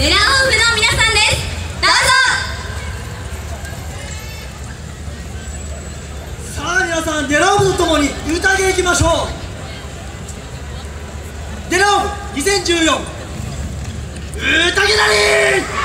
デラオーフの皆さんです。どうぞ。さあ皆さんデラオブとともに宴いきましょう。デラオブ2014宴だり。